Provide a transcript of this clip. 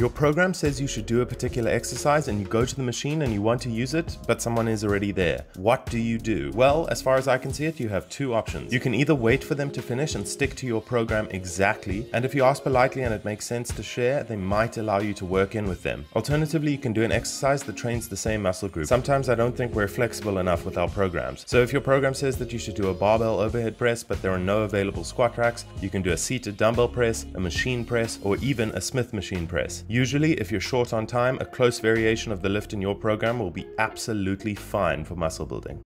Your program says you should do a particular exercise and you go to the machine and you want to use it, but someone is already there. What do you do? Well, as far as I can see it, you have two options. You can either wait for them to finish and stick to your program exactly, and if you ask politely and it makes sense to share, they might allow you to work in with them. Alternatively, you can do an exercise that trains the same muscle group. Sometimes I don't think we're flexible enough with our programs. So if your program says that you should do a barbell overhead press, but there are no available squat racks, you can do a seated dumbbell press, a machine press, or even a Smith machine press. Usually, if you're short on time, a close variation of the lift in your program will be absolutely fine for muscle building.